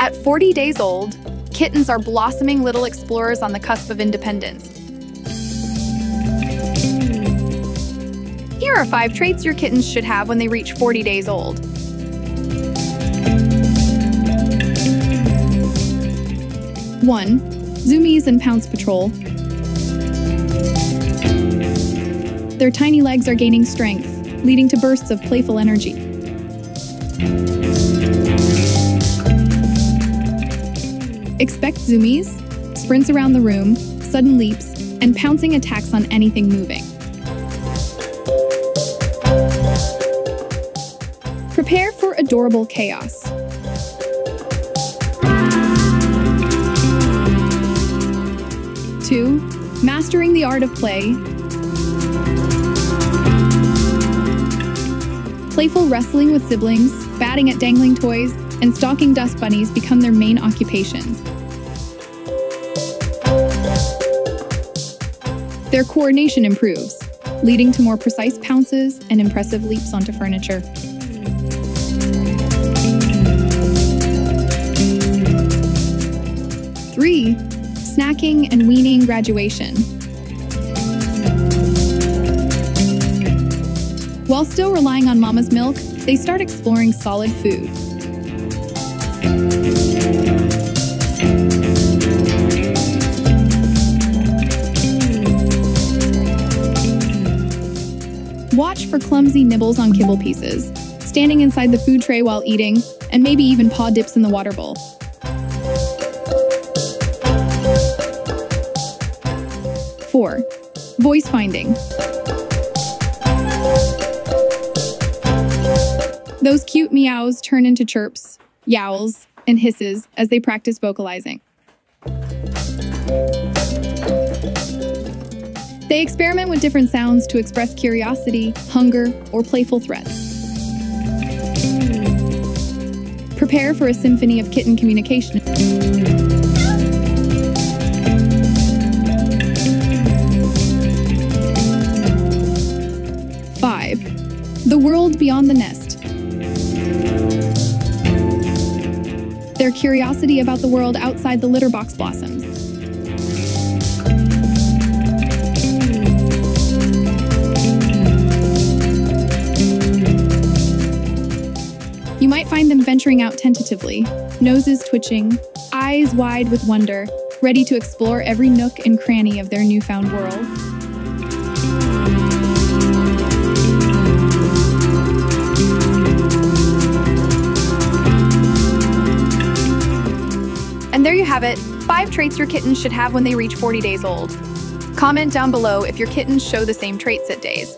At 40 days old, kittens are blossoming little explorers on the cusp of independence. Here are five traits your kittens should have when they reach 40 days old. One, Zoomies and Pounce Patrol. Their tiny legs are gaining strength, leading to bursts of playful energy. Expect zoomies, sprints around the room, sudden leaps, and pouncing attacks on anything moving. Prepare for adorable chaos. Two, mastering the art of play. Playful wrestling with siblings, batting at dangling toys, and stalking dust bunnies become their main occupations. Their coordination improves, leading to more precise pounces and impressive leaps onto furniture. Three, snacking and weaning graduation. While still relying on mama's milk, they start exploring solid food. Watch for clumsy nibbles on kibble pieces, standing inside the food tray while eating, and maybe even paw dips in the water bowl. Four, voice finding. Those cute meows turn into chirps, yowls, and hisses as they practice vocalizing. They experiment with different sounds to express curiosity, hunger, or playful threats. Prepare for a symphony of kitten communication. Five, the world beyond the nest. Their curiosity about the world outside the litter box blossoms. You might find them venturing out tentatively, noses twitching, eyes wide with wonder, ready to explore every nook and cranny of their newfound world. Five traits your kittens should have when they reach 40 days old. Comment down below if your kittens show the same traits at days.